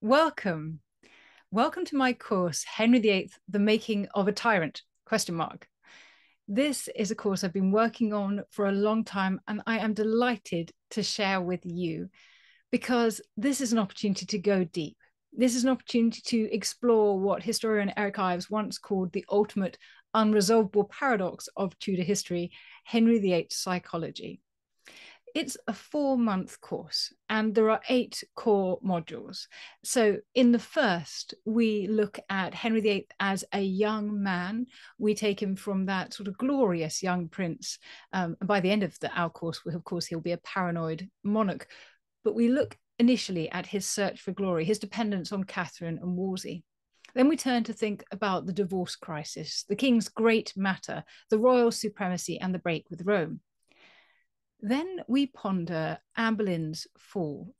welcome. Welcome to my course, Henry VIII, The Making of a Tyrant, question mark. This is a course I've been working on for a long time, and I am delighted to share with you because this is an opportunity to go deep. This is an opportunity to explore what historian Eric Ives once called the ultimate unresolvable paradox of Tudor history, Henry VIII psychology. It's a four month course and there are eight core modules. So, in the first, we look at Henry VIII as a young man. We take him from that sort of glorious young prince. Um, and by the end of the, our course, of course, he'll be a paranoid monarch. But we look initially at his search for glory, his dependence on Catherine and Wolsey. Then we turn to think about the divorce crisis, the king's great matter, the royal supremacy, and the break with Rome. Then we ponder Anne Boleyn's fall,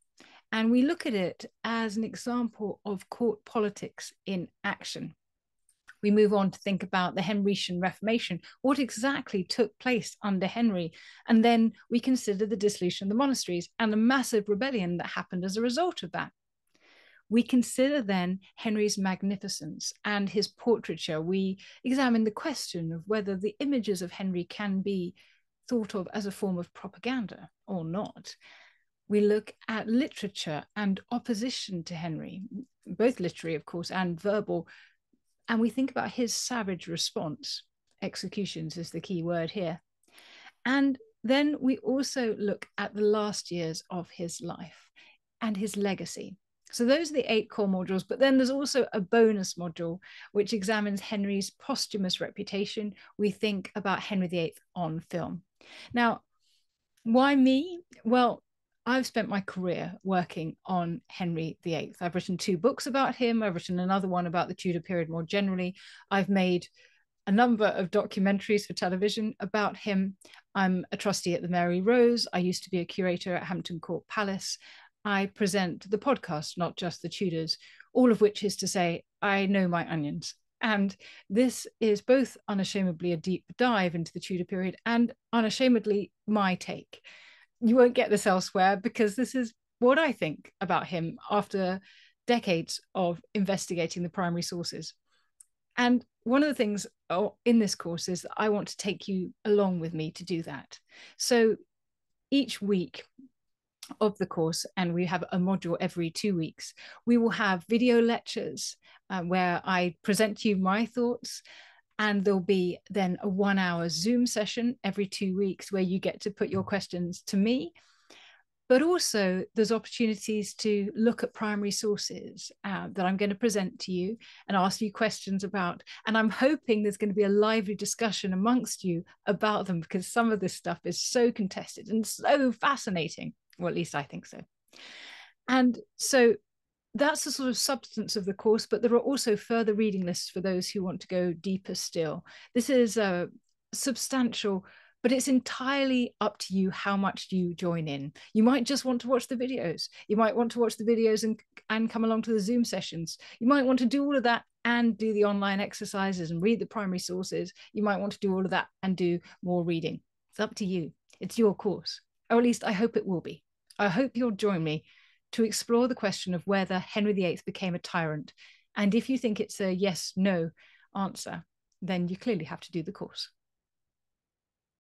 and we look at it as an example of court politics in action. We move on to think about the Henrician Reformation, what exactly took place under Henry, and then we consider the dissolution of the monasteries and the massive rebellion that happened as a result of that. We consider then Henry's magnificence and his portraiture. We examine the question of whether the images of Henry can be thought of as a form of propaganda or not. We look at literature and opposition to Henry, both literary, of course, and verbal, and we think about his savage response. Executions is the key word here. And then we also look at the last years of his life and his legacy. So those are the eight core modules, but then there's also a bonus module which examines Henry's posthumous reputation. We think about Henry VIII on film. Now, why me? Well, I've spent my career working on Henry VIII. I've written two books about him. I've written another one about the Tudor period more generally. I've made a number of documentaries for television about him. I'm a trustee at the Mary Rose. I used to be a curator at Hampton Court Palace. I present the podcast, not just the Tudors, all of which is to say, I know my onions. And this is both unashamedly a deep dive into the Tudor period and unashamedly my take. You won't get this elsewhere because this is what I think about him after decades of investigating the primary sources. And one of the things oh, in this course is I want to take you along with me to do that. So each week, of the course, and we have a module every two weeks. We will have video lectures uh, where I present to you my thoughts, and there'll be then a one hour Zoom session every two weeks where you get to put your questions to me. But also, there's opportunities to look at primary sources uh, that I'm going to present to you and ask you questions about. And I'm hoping there's going to be a lively discussion amongst you about them because some of this stuff is so contested and so fascinating or at least I think so. And so that's the sort of substance of the course, but there are also further reading lists for those who want to go deeper still. This is a substantial, but it's entirely up to you how much you join in. You might just want to watch the videos. You might want to watch the videos and, and come along to the Zoom sessions. You might want to do all of that and do the online exercises and read the primary sources. You might want to do all of that and do more reading. It's up to you. It's your course, or at least I hope it will be. I hope you'll join me to explore the question of whether Henry VIII became a tyrant. And if you think it's a yes no answer, then you clearly have to do the course.